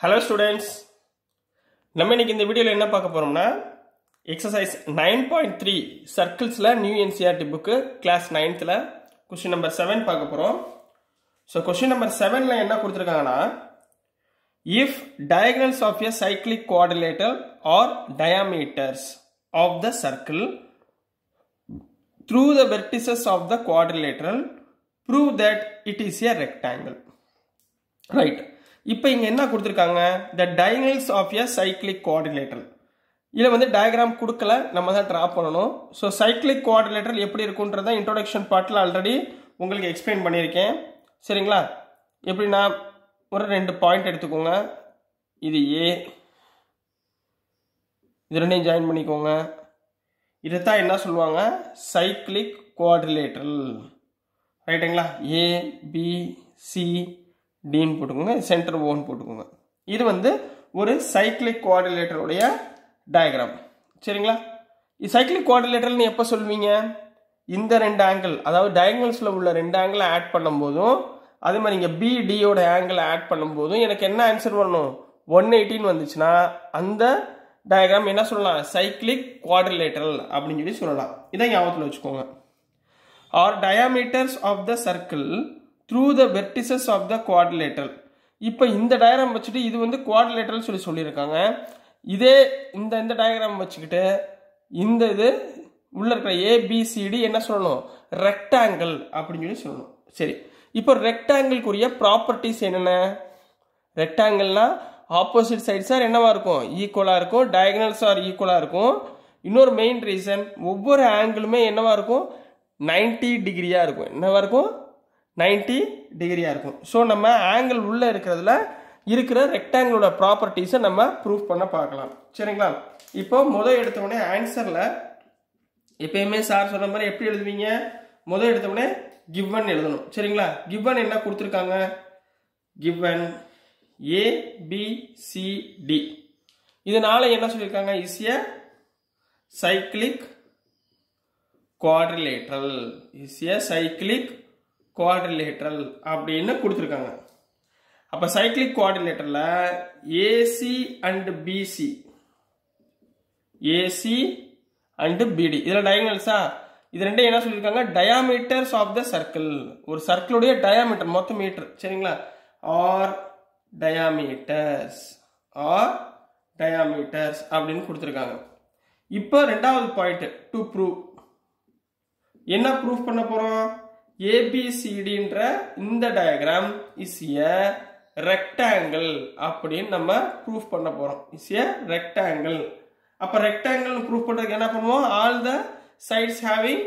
Hello students நம்ம இன்னைக்கு இந்த வீடியோவில் என்ன பார்க்க போகிறோம்னா எக்ஸசைஸ் நைன் பாயிண்ட் த்ரீ சர்க்கிள்ஸில் நியூ என்சிஆர்டி புக்கு கிளாஸ் நைன்த்தில் கொஸ்டின் நம்பர் செவன் பார்க்க போகிறோம் ஸோ கொஸ்டின் நம்பர் செவனில் என்ன கொடுத்துருக்காங்கன்னா if diagonals of a cyclic quadrilateral are diameters of the circle through the vertices of the quadrilateral prove that it is a rectangle right இப்போ இங்கே என்ன கொடுத்துருக்காங்க? The diagonals of a cyclic coordinator இதில் வந்து diagram கொடுக்கல நம்ம தான் draw பண்ணணும். ஸோ சைக்ளிக் கோஆர்டினேட்டர் எப்படி இருக்குன்றத இன்ட்ரோடக்ஷன் பார்ட்டில் ஆல்ரெடி உங்களுக்கு எக்ஸ்பிளைன் பண்ணியிருக்கேன். சரிங்களா? எப்படின்னா ஒரு ரெண்டு பாயிண்ட் எடுத்துக்கோங்க. இது ஏ இது ரெண்டையும் ஜாயின் பண்ணிக்கோங்க. இதைத்தான் என்ன சொல்லுவாங்க? சைக்ளிக் கோஆர்டினேட்டர் ரைட்டுங்களா ஏ பி சி டின்னு போட்டுக்கோங்க சென்டர் ஓன்னு போட்டுக்கோங்க. இது வந்து ஒரு சைக்கிளிக் குவாடிலேட்டருடைய டயக்ராம் சரிங்களா? இது சைக்ளிக் எப்போ சொல்வீங்க? இந்த ரெண்டு ஆங்கிள் அதாவது டயங்கல்ஸில் உள்ள ரெண்டு ஆங்கிளை ஆட் பண்ணும்போதும் அதே மாதிரி இங்கே பிடியோட ஆங்கிளை ஆட் பண்ணும்போதும் எனக்கு என்ன ஆன்சர் வரணும்? ஒன் எயிட்டின்னு வந்துச்சுன்னா அந்த டயக்ராம் என்ன சொல்லலாம்? சைக்ளிக் குவாட்ரிலேட்டரல் அப்படின்னு சொல்லி சொல்லலாம். இதை ஞாபகத்தில் வச்சுக்கோங்க. Are diameters of the circle through the vertices of the quadrilateral இப்போ இந்த டயக்ராம் வச்சுட்டு இது வந்து குவாட்ரிலேட்டரல் சொல்லி சொல்லியிருக்காங்க. இதே இந்த இந்த டயக்ராம் வச்சுக்கிட்டு இந்த இது உள்ளே இருக்கிற ஏபிசிடி என்ன சொல்லணும்? ரெக்டாங்கிள் அப்படின்னு சொல்லி சொல்லணும். சரி. இப்போ ரெக்டாங்கிள்க்குரிய ப்ராப்பர்ட்டிஸ் என்னென்ன? ரெக்டாங்கிள்னால் ஆப்போசிட் சைட்ஸ் ஆர் என்னவாக இருக்கும்? ஈக்குவலாக இருக்கும். டயக்னல்ஸ் ஆர் ஈக்குவலாக இருக்கும். இன்னொரு மெயின் ரீசன் ஒவ்வொரு ஆங்கிளுமே என்னவாக இருக்கும்? நைன்டி டிகிரியாக இருக்கும். என்னவாக இருக்கும்? நைன்டி டிகிரியாக இருக்கும். ஸோ நம்ம ஆங்கிள் உள்ளே இருக்கிறதுல இருக்கிற ரெக்டாங்கிளோட ப்ராப்பர்ட்டிஸை நம்ம ப்ரூஃப் பண்ண பார்க்கலாம். சரிங்களா? இப்போ முதல் எடுத்தவுடனே ஆன்சரில் எப்பயுமே சார் சொன்ன மாதிரி எப்படி எழுதுவீங்க? முதல் எடுத்தவுடனே கிவன் எழுதணும். சரிங்களா? கிவன் என்ன கொடுத்துருக்காங்க? Given A B C D இதனால என்ன சொல்லியிருக்காங்க? Is a cyclic quadrilateral is a cyclic quadrilateral அப்படின்னு கொடுத்துருக்காங்க. அப்போ cyclic குவாட்ரிலேட்டரில் AC and BC AC and BD இதில் டயங்கல்ஸா இது ரெண்டும் என்ன சொல்லியிருக்காங்க டயாமீட்டர்ஸ் ஆஃப் த சர்க்கிள் ஒரு சர்க்கிளுடைய டயாமீட்டர் மொத்த மீட்டர் சரிங்களா? ஆர் டயாமீட்டர்ஸ் ஆர் டயாமீட்டர்ஸ் அப்படின்னு கொடுத்துருக்காங்க. இப்போ ரெண்டாவது பாயிண்ட் டு ப்ரூவ் என்ன ப்ரூஃப் பண்ண போகிறோம் ஏபிசிடின்ற இந்த டயக்ராம் இஸ் எ ரெக்டாங்கிள் அப்படின்னு நம்ம ப்ரூஃப் பண்ண போகிறோம் இஸ் எ ரெக்டாங்கிள் அப்போ ரெக்டாங்கிள் ப்ரூஃப் பண்ணுறதுக்கு என்ன பண்ணுவோம்? All the sides having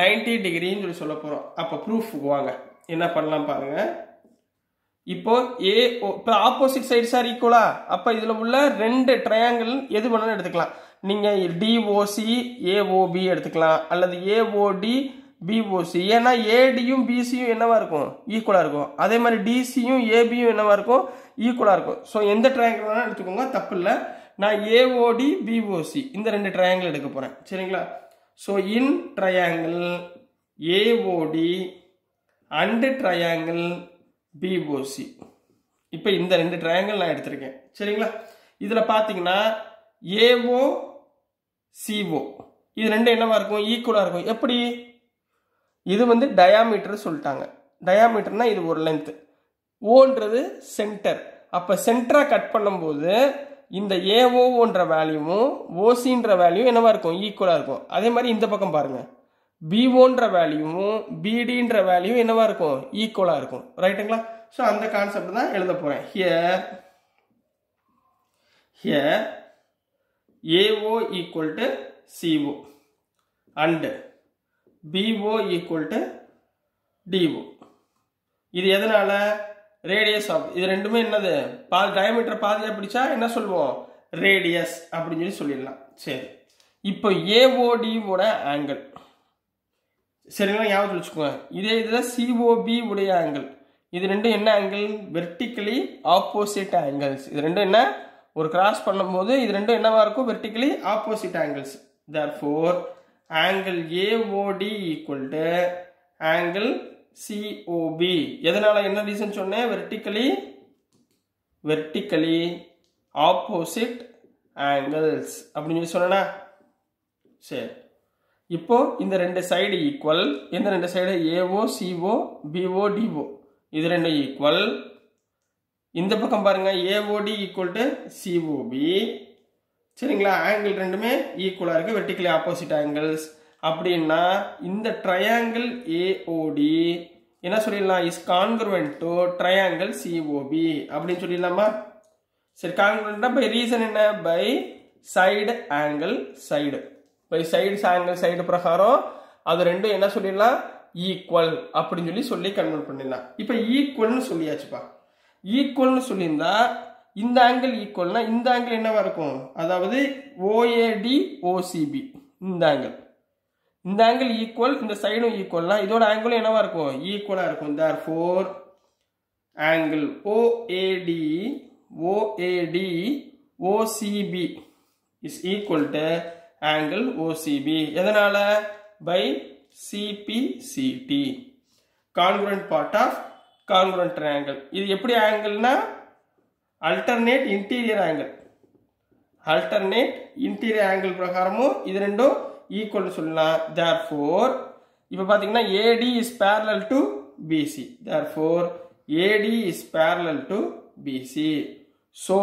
ninety டிகிரின்னு சொல்லி சொல்ல போகிறோம் அப்போ ப்ரூஃப் வாங்க. என்ன பண்ணலாம் பாருங்க. இப்போ ஏ இப்போ ஆப்போசிட் சைட்ஸ் ஆர் ஈக்குவலா அப்போ இதில் உள்ள ரெண்டு ட்ரையாங்கிள் எது வேணாலும் எடுத்துக்கலாம். நீங்கள் டிஓசி ஏஓபி எடுத்துக்கலாம். அல்லது ஏஓடி பிஓசி ஏன்னா ஏடியும் பிசியும் என்னவா இருக்கும்? ஈக்குவலாக இருக்கும். அதே மாதிரி டிசியும் ஏபியும் என்னவா இருக்கும்? ஈக்குவலாக இருக்கும். ஸோ எந்த ட்ரையாங்கிள் வேணாலும் எடுத்துக்கோங்க. தப்பு இல்லை. நான் ஏஓடி பிஓசி இந்த ரெண்டு ட்ரையாங்கிள் எடுக்க போகிறேன் சரிங்களா? So in triangle AOD and triangle BOC இப்போ இந்த ரெண்டு ட்ரையாங்கிள் நான் எடுத்திருக்கேன். சரிங்களா? இதில் பார்த்தீங்கன்னா ஏஓ சிஓ இது ரெண்டு என்னவா இருக்கும்? ஈக்குவலாக இருக்கும். எப்படி? இது வந்து டயாமீட்டர் சொல்லிட்டாங்க. டயாமீட்டர்னா இது ஒரு லென்த்து ஓன்றது சென்டர் அப்போ சென்டராக கட் பண்ணும்போது இந்த ஏஓன்ற வேல்யூவும் ஓசின்ற வேல்யூ என்னவாக இருக்கும்? ஈக்குவலாக இருக்கும். அதே மாதிரி இந்த பக்கம் பாருங்கள் பிஓன்ற வேல்யூவும் பிடின்ற வேல்யூ என்னவாக இருக்கும்? ஈக்குவலாக இருக்கும். ரைட்டுங்களா ஸோ அந்த கான்செப்ட் தான் எழுத போகிறேன் here here AO equal to CO and BO equal to DO இது எதனால்? ரேடியஸ் ஆஃப் இது ரெண்டுமே என்னது? பாதி டயமீட்டர் பாதியாக பிடிச்சா என்ன சொல்லுவோம்? ரேடியஸ் அப்படின்னு சொல்லி சொல்லிடலாம். சரி. இப்போ ஏஓடியோட ஆங்கிள் சரிங்களா? ஞாபகம் வச்சுக்கோங்க. இதே இதில் சிஓபி உடைய ஆங்கிள் இது ரெண்டும் என்ன ஆங்கிள் வெர்டிக்கலி ஆப்போசிட் ஆங்கிள்ஸ் இது ரெண்டும் என்ன? ஒரு கிராஸ் பண்ணும்போது இது ரெண்டும் என்னவா இருக்கும்? Vertically opposite angles therefore angle AOD equal to angle COB எதனால் என்ன ரீசன் சொன்னேன்? வெர்டிக்கலி வெர்டிக்கலி ஆப்போசிட் ஆங்கிள்ஸ் அப்படின்னு சொல்லி சொன்னா சரி. இப்போ இந்த ரெண்டு சைடு ஈக்குவல் இந்த ரெண்டு side AO CO BO DO இது ரெண்டும் ஈக்குவல் இந்த பக்கம் பாருங்க ஏஓடி ஈக்குவல் டு சிஓபி சரிங்களா? ஆங்கிள் ரெண்டுமே ஈக்குவலாக இருக்குது வெர்டிக்கலி ஆப்போசிட் ஆங்கிள்ஸ் அப்படின்னா இந்த ட்ரையாங்கிள் ஏஓடி என்ன சொல்லிடலாம்? Is congruent to triangle COB அப்படின்னு சொல்லிடலாமா? சரி கான்குருவன்ட்னா பை ரீசன் என்ன? By side angle side by side angle side பிரகாரம் அது ரெண்டும் என்ன சொல்லிடலாம்? ஈக்குவல் அப்படின்னு சொல்லி சொல்லி கன்வெர்ட் பண்ணிடலாம். இப்போ ஈக்குவல்னு சொல்லியாச்சுப்பா. ஈக்குவல்னு சொல்லியிருந்தா இந்த ஆங்கிள் ஈக்குவல்னா இந்த ஆங்கிள் என்னவா இருக்கும்? அதாவது ஓஏடி ஓசிபி இந்த ஆங்கிள் இந்த ஆங்கிள் ஈக்குவல் இந்த சைடும் ஈக்குவல்னா இதோட ஆங்கிளும் என்னவா இருக்கும்? ஈக்குவலாக இருக்கும். Therefore angle OAD OAD OCB is equal to angle OCB எதனால்? By CPCT congruent part of congruent triangle இது எப்படி ஆங்கிள்னா alternate interior angle alternate interior angle பிரகாரமும் இது ரெண்டும் ஈக்குவல் சொல்லலாம். தேர் ஃபோர் இப்போ பார்த்தீங்கன்னா AD is parallel to BC therefore AD is parallel to BC so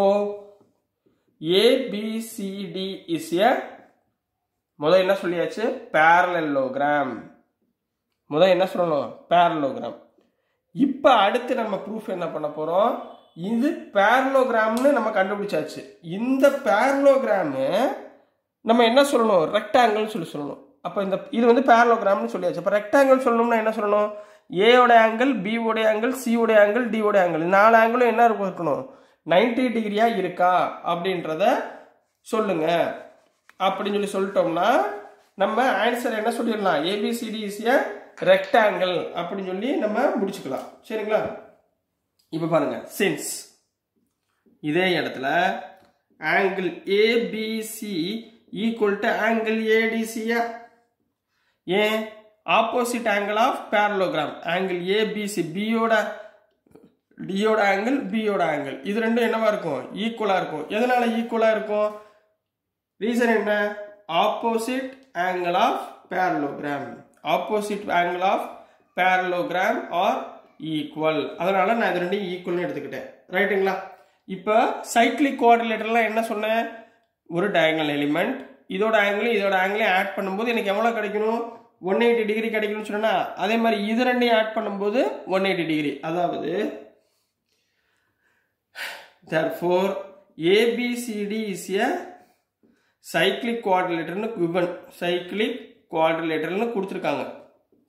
ABCD is a முதல் என்ன சொல்லியாச்சு? பேரலோகிராம் முதல் என்ன சொல்லணும்? பேரலோகிராம் இப்போ அடுத்து நம்ம ப்ரூஃப் என்ன பண்ண போகிறோம் இது பேரலோகிராம்னு நம்ம கண்டுபிடிச்சாச்சு. இந்த பேரலோகிராமு நம்ம என்ன சொல்லணும்? ரெக்டாங்கிள்னு சொல்லி சொல்லணும். அப்போ இந்த இது வந்து பேரலோகிராம்னு சொல்லியாச்சு. அப்போ ரெக்டாங்கிள் சொல்லணும்னா என்ன சொல்லணும்? ஏயோட ஆங்கிள் பியோட ஆங்கிள் சியோட ஆங்கிள் டியோட ஆங்கிள் நாலு ஆங்கிளும் என்ன இருக்கணும்? நைன்டி டிகிரியாக இருக்கா? அப்படின்றத சொல்லுங்க. அப்படின்னு சொல்லி சொல்லிட்டோம்னா நம்ம ஆன்சர் என்ன சொல்லிடலாம்? ஏபிசிடி இஸ் ஏ ரெக்டாங்கிள் அப்படின்னு சொல்லி நம்ம முடிச்சுக்கலாம். சரிங்களா? இப்போ பாருங்க. சின்ஸ் இதே இடத்துல angle ABC equal to angle ஏடிசியா ஏன்? Opposite angle of parallelogram angle ABC பியோட டியோட ஆங்கிள் பியோட ஆங்கிள் இது ரெண்டும் என்னவா இருக்கும்? ஈக்குவலா இருக்கும். எதனால ஈக்குவலா இருக்கும்? ரீசன் என்ன? Opposite angle of parallelogram opposite angle of parallelogram are equal அதனால நான் இது ரெண்டையும் ஈக்குவல்னு எடுத்துக்கிட்டேன். ரைட்டுங்களா இப்போ சைக்ளிக் கோஆர்டினேட்டர்லாம் என்ன சொன்னேன்? ஒரு டயங்கல் எலிமெண்ட் இதோட ஆங்கிளும் இதோட ஆங்கிளையும் ஆட் பண்ணும்போது எனக்கு எவ்வளோ கிடைக்கணும்? ஒன் எயிட்டி டிகிரி கிடைக்கணும்னு சொன்னா அதே மாதிரி இது ரெண்டையும் ஆட் பண்ணும்போது ஒன் எயிட்டி டிகிரி அதாவது therefore ABCD is a cyclic குவாட்ரிலேட்டர்னு given. Cyclic குவாட்ரிலேட்டர்னு கொடுத்துருக்காங்க.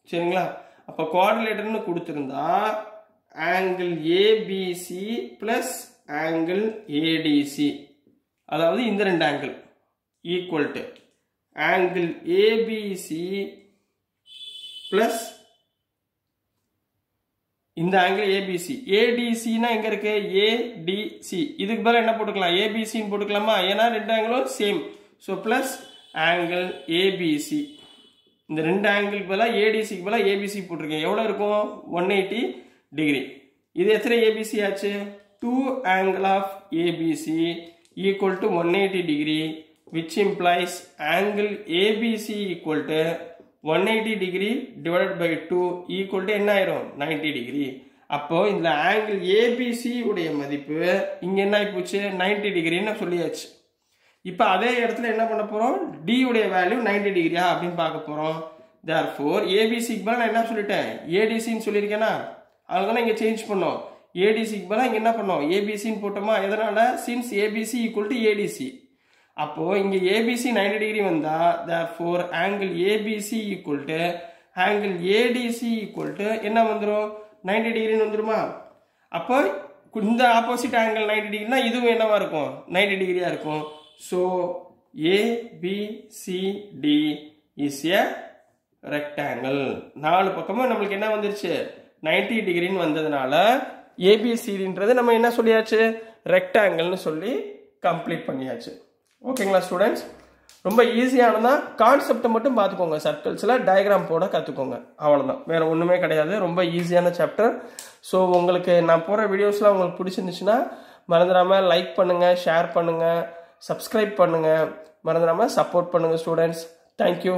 சரிங்களா? அப்போ கோஆர்டினேட்டர்னு கொடுத்துருந்தா angle ABC plus angle ADC அதாவது இந்த ரெண்டு angle equal to angle ABC plus இந்த ஆங்கிள் ஏபிசி ஏடிசினா எங்க இருக்கு? ஏடிசி இதுக்கு பதிலாக என்ன போட்டுக்கலாம்? ஏபிசின்னு போட்டுக்கலாமா? ஏன்னா ரெண்டு ஆங்கிளும் same so plus angle ABC இந்த ரெண்டு ஆங்கிளுக்கு பதிலாக ஏடிசிக்கு பதிலாக ஏபிசி போட்டிருக்கேன். எவ்வளோ இருக்கும்? ஒன் எயிட்டி டிகிரி இது எத்தனை ஏபிசி ஆச்சு? Two angle of ABC equal to one eighty degree which implies angle ABC equal to one eighty degree divide by two equal to என்ன ஆயிரும்? நைன்டி டிகிரி அப்போ இந்த ஆங்கிள் ஏபிசி உடைய மதிப்பு இங்கே என்ன ஆகிப்போச்சு நைன்டி டிகிரின்னு சொல்லியாச்சு. இப்போ அதே இடத்துல என்ன பண்ண போகிறோம் டி உடைய வேல்யூ நைன்டி டிகிரியா அப்படின்னு பார்க்க போகிறோம் தேர் ஃபோர் ஏபிசிக்கு பதிலாக நான் என்ன சொல்லிட்டேன்? ஏடிசின்னு சொல்லியிருக்கேனா? அதனால இங்கே சேஞ்ச் பண்ணோம். ஏடிசிக்கு பதிலாக இங்கே என்ன பண்ணோம்? ஏபிசின்னு போட்டோமா? எதனால? Since ABC equal to ADC அப்போது இங்கே ஏபிசி நைன்டி டிகிரி வந்தால் therefore angle ABC equal to angle ADC equal to என்ன வந்துடும் நைன்டி டிகிரின்னு வந்துருமா? அப்போ இந்த ஆப்போசிட் ஆங்கிள் நைன்டி டிகிரினா இதுவும் என்னவா இருக்கும்? நைன்டி டிகிரியாக இருக்கும். So ABCD is a rectangle. நாலு பக்கமும் நம்மளுக்கு என்ன வந்துருச்சு? நைன்டி டிகிரின்னு வந்ததுனால ஏபிசிடின்றது நம்ம என்ன சொல்லியாச்சு? ரெக்டாங்கிள்னு சொல்லி கம்ப்ளீட் பண்ணியாச்சு. ஓகேங்களா ஸ்டூடெண்ட்ஸ் ரொம்ப ஈஸியானதா கான்செப்டை மட்டும் பார்த்துக்கோங்க. சர்க்கிள்ஸில் டயக்ராம் போட கற்றுக்கோங்க அவ்வளோதான் வேறு ஒன்றுமே கிடையாது. ரொம்ப ஈஸியான சாப்டர் ஸோ உங்களுக்கு நான் போகிற வீடியோஸ்லாம் உங்களுக்கு பிடிச்சிருந்துச்சுன்னா மறந்துடாமல் லைக் பண்ணுங்கள் ஷேர் பண்ணுங்கள் சப்ஸ்கிரைப் பண்ணுங்கள் மறந்துடாமல் சப்போர்ட் பண்ணுங்கள் ஸ்டூடெண்ட்ஸ் தேங்க்யூ